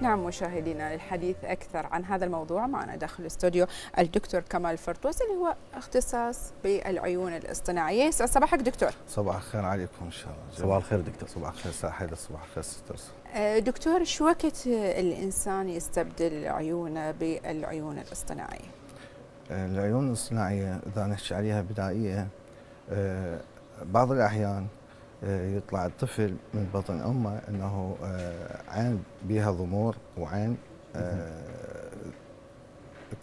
نعم مشاهدينا للحديث أكثر عن هذا الموضوع معنا داخل الاستوديو الدكتور كمال فرطوس اللي هو اختصاص بالعيون الاصطناعية. يسعد صباحك دكتور. صباح الخير عليكم إن شاء الله. صباح الخير دكتور. صباح الخير حيدر صباح الخير ستر آه، دكتور شو وقت الإنسان يستبدل عيونه بالعيون الاصطناعية؟ العيون الاصطناعية إذا نحكي عليها بدائية آه، بعض الأحيان آه، يطلع الطفل من بطن أمه إنه آه، عين بها ضمور وعين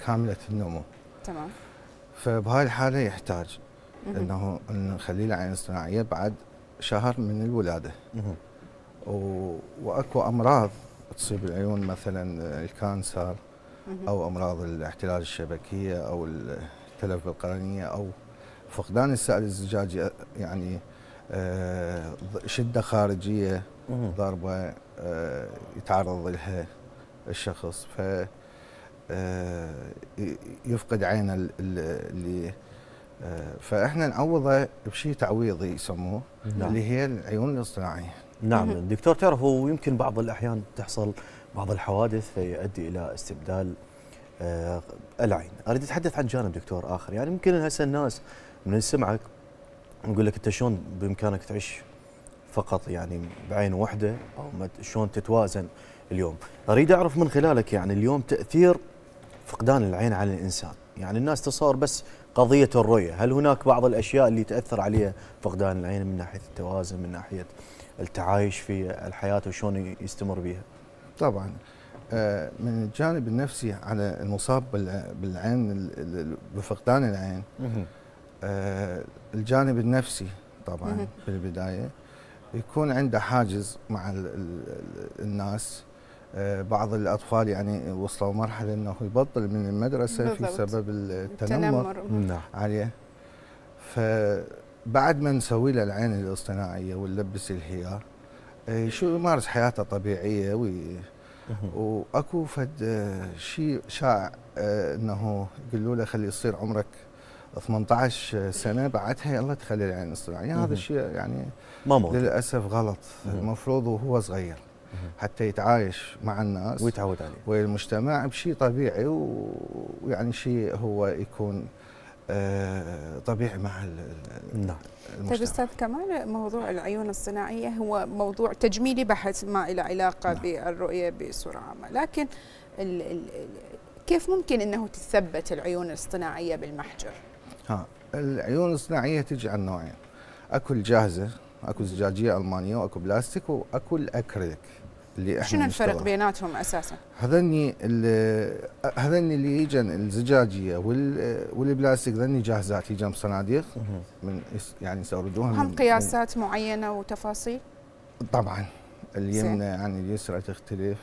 كاملة النمو. تمام. فبهاي الحالة يحتاج إنه نخلي له عين اصطناعيه بعد شهر من الولادة. و... وأكو أمراض تصيب العيون مثلا الكانسر أو أمراض الاحتلال الشبكية أو التلف بالقرنية أو فقدان السائل الزجاجي يعني آه، شدة خارجية ضربه آه، يتعرض لها الشخص. ف آه، يفقد عينه اللي فإحنا نعوضه بشيء تعويضي يسموه نعم. اللي هي العيون الاصطناعية. نعم. دكتور تعرف هو يمكن بعض الأحيان تحصل بعض الحوادث فيؤدي إلى استبدال آه العين. أريد أتحدث عن جانب دكتور آخر. يعني يمكن هسه الناس من نسمعك نقول لك أنت شلون بإمكانك تعيش فقط يعني بعين واحدة أو شلون تتوازن اليوم؟ أريد أعرف من خلالك يعني اليوم تأثير فقدان العين على الإنسان. يعني الناس تصور بس قضية الرؤية. هل هناك بعض الأشياء اللي تأثر عليها فقدان العين من ناحية التوازن من ناحية التعايش في الحياة وشلون يستمر بها طبعا. آه، من الجانب النفسي على المصاب بالعين بفقدان العين الجانب النفسي طبعا في البداية. يكون عنده حاجز مع الناس. آه، بعض الأطفال يعني وصلوا مرحلة إنه يبطل من المدرسة بالضبط. في سبب التنمر. نعم. عليه. فبعد ما نسوي له العين الاصطناعية ونلبس الهيار شو يمارس حياته طبيعية وي وأكو فد شيء شائع آه، إنه يقولوا له خلي يصير عمرك 18 سنة بعدها يلا تخلي العين الاصطناعيه هذا الشيء يعني ما موجود. للأسف غلط. المفروض وهو صغير. حتى يتعايش مع الناس ويتعود عليه. والمجتمع بشيء طبيعي ويعني شيء هو يكون آه، طبيعي مع نعم. طيب أستاذ كمال موضوع العيون الصناعية هو موضوع تجميلي بحت ما له علاقة نعم. بالرؤية بصورة عامة. لكن ال ال كيف ممكن إنه تثبت العيون الاصطناعيه بالمحجر؟ ها. العيون الاصطناعيه تجي على نوعين أكو الجاهزة أكو زجاجيه ألمانية وأكو بلاستيك وأكو الأكريليك اللي إحنا شنو الفرق بيناتهم أساسا؟ هذني هذني اللي يجن الزجاجية والبلاستيك ذني جاهزات يجن بصناديق من يعني يستوردوها هم قياسات معينة وتفاصيل؟ طبعا. اليمنى يعني اليسرى تختلف.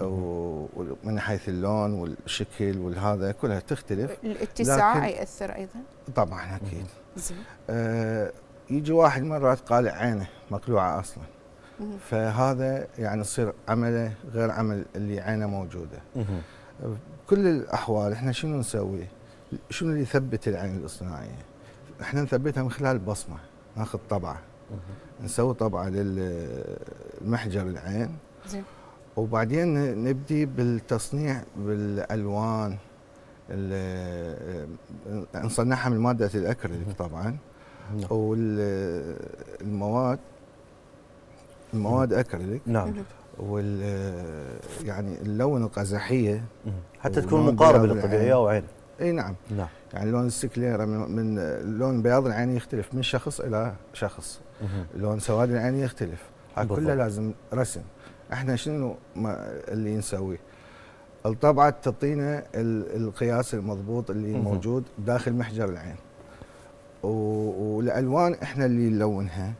ومن حيث اللون والشكل والهذا كلها تختلف. الاتساع يأثر أيضا؟ طبعا أكيد. زين. آه يجي واحد مرات قالع عينه مقلوعة أصلا. فهذا يعني يصير عمله غير عمل اللي عينه موجودة. بكل الأحوال إحنا شنو نسوي؟ شنو اللي يثبت العين الاصطناعيه إحنا نثبتها من خلال البصمه ناخذ طبعة. نسوي طبعة للمحجر العين. زين. وبعدين نبدي بالتصنيع بالألوان نصنعها من مادة الاكريليك طبعا. نعم. والمواد المواد اكريليك نعم. وال يعني اللون القزحية. حتى تكون مقاربة للطبيعية وعين إي نعم. نعم. يعني لون السكليرة من, من لون بياض العين يختلف من شخص إلى شخص. لون سواد العين يختلف. كله لازم رسم. إحنا شنو اللي نسويه؟ الطبعة تعطينا القياس المضبوط اللي موجود داخل محجر العين. والألوان إحنا اللي نلونها.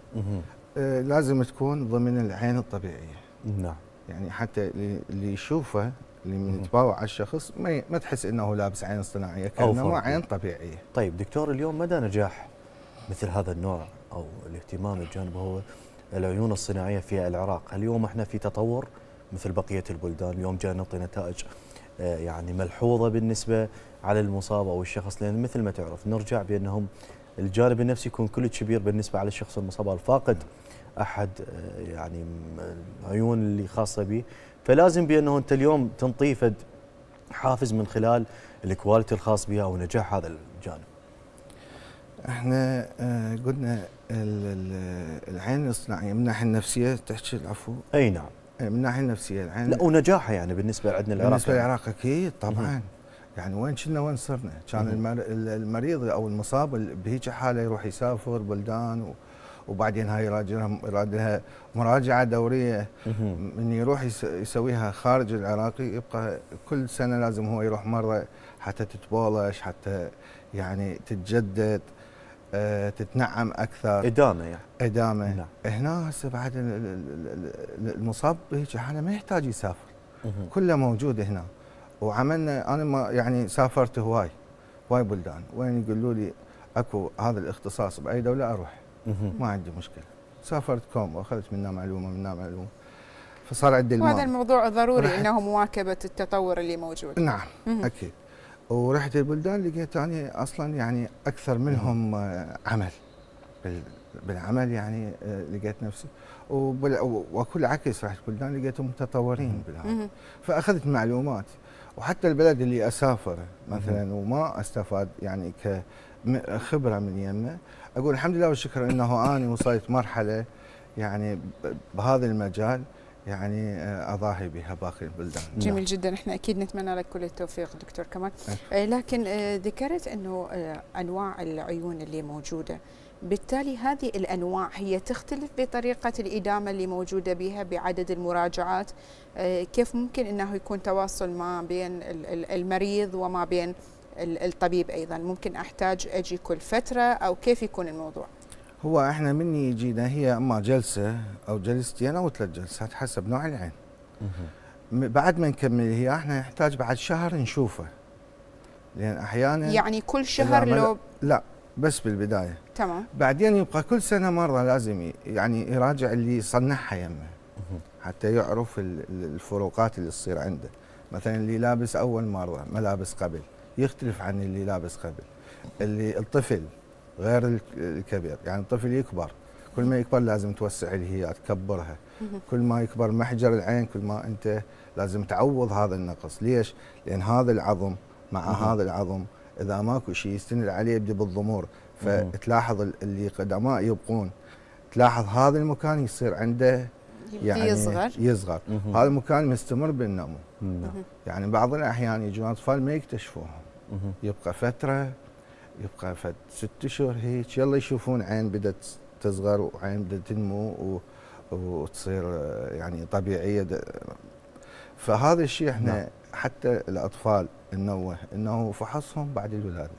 آه، لازم تكون ضمن العين الطبيعية. نعم. يعني حتى اللي يشوفه اللي من يتباوع على الشخص ما ما تحس إنه لابس عين اصطناعيه كأنه عين طبيعية. طيب دكتور اليوم مدى نجاح مثل هذا النوع أو الاهتمام الجانب هو العيون الصناعية في العراق. اليوم إحنا في تطور مثل بقية البلدان. اليوم جاي نعطي نتائج آه، يعني ملحوظة بالنسبة على المصاب أو الشخص. لأن مثل ما تعرف نرجع بأنهم الجانب النفسي يكون كلش كبير بالنسبة على الشخص المصاب. الفاقد أحد آه، يعني العيون اللي خاصة به. فلازم بأنه أنت اليوم تنطيه فد حافز من خلال الكواليتي الخاص بها أو نجاح هذا الجانب. إحنا آه، قلنا العين الاصطناعيه من الناحية النفسية تحكي العفو؟ أي نعم. من الناحية النفسية العين لا ونجاحها يعني بالنسبة لعندنا العراق بالنسبة للعراق أكيد طبعا. يعني وين كنا وين صرنا؟ كان المريض أو المصاب بهيك حالة يروح يسافر بلدان وبعدين هاي يراجعها لها مراجعة دورية. من يروح يسويها خارج العراقي يبقى كل سنة لازم هو يروح مرة حتى تتبولش حتى يعني تتجدد. تتنعم أكثر. إدامة يعني. إدامة. نعم. هنا هسه بعد المصاب بهيك حالة ما يحتاج يسافر. كله موجود هنا. وعملنا أنا ما يعني سافرت هواي هواي بلدان. وين يقولوا لي أكو هذا الاختصاص بأي دولة أروح. ما عندي مشكلة. سافرت كوم وأخذت منها معلومة منها معلومة. فصار عندي المال وهذا الموضوع ضروري إنه مواكبة التطور اللي موجود. نعم أكيد. ورحت البلدان لقيت أني أصلا يعني أكثر منهم عمل. بالعمل يعني آه، لقيت نفسي. وكل عكس رحت بلدان لقيتهم متطورين بالعمل. فأخذت معلومات. وحتى البلد اللي أسافر مثلا وما أستفاد يعني كخبره من يمه أقول الحمد لله والشكر إنه أني وصلت مرحلة يعني بهذا المجال. يعني آه، أضاهي بها باقي البلدان. جميل نعم. جدا. إحنا أكيد نتمنى لك كل التوفيق دكتور كمال. أه. لكن آه، ذكرت أنه أنواع العيون اللي موجودة. بالتالي هذه الأنواع هي تختلف بطريقة الإدامة اللي موجودة بها بعدد المراجعات. كيف ممكن إنه يكون تواصل ما بين المريض وما بين الطبيب أيضا؟ ممكن أحتاج أجي كل فترة أو كيف يكون الموضوع؟ هو إحنا من يجينا هي أما جلسة أو جلستين أو ثلاث جلسات حسب نوع العين. بعد ما نكمل هي إحنا نحتاج بعد شهر نشوفه. لأن أحيانا يعني كل شهر لو لا بس بالبداية. تمام. بعدين يبقى كل سنة مرة لازم يعني يراجع اللي صنعها يمه. حتى يعرف الفروقات اللي تصير عنده. مثلا اللي لابس أول مرة ملابس قبل يختلف عن اللي لابس قبل. اللي الطفل غير الكبير. يعني الطفل يكبر كل ما يكبر لازم توسع الهيات تكبرها. كل ما يكبر محجر العين كل ما أنت لازم تعوض هذا النقص. ليش؟ لأن هذا العظم مع هذا العظم إذا ماكو شيء يستند عليه يبدي بالضمور. فتلاحظ اللي قدماء يبقون. تلاحظ هذا المكان يصير عنده يعني يصغر. يصغر. هذا المكان مستمر بالنمو. يعني بعض الأحيان يجون أطفال ما يكتشفوهم. يبقى فترة يبقى فد ست اشهر هيك. يلا يشوفون عين بدأت تصغر وعين بدأت تنمو وتصير يعني طبيعية. فهذا الشيء إحنا نعم. حتى الأطفال ننوه إنه فحصهم بعد الولادة.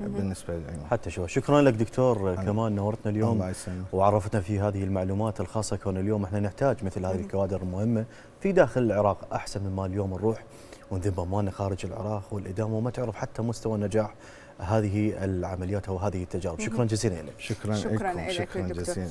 بالنسبة للعيون. حتى شو. شكرا لك دكتور كمان نورتنا اليوم الله يسلمك. وعرفتنا في هذه المعلومات الخاصة. كون اليوم إحنا نحتاج مثل هذه الكوادر المهمة في داخل العراق أحسن مما اليوم نروح. ونذب اموالنا خارج العراق والإدامة وما تعرف حتى مستوى النجاح هذه العمليات أو هذه التجارب. شكرا جزيلا لك. شكرا, شكرا لك شكرا, شكرا جزيلا.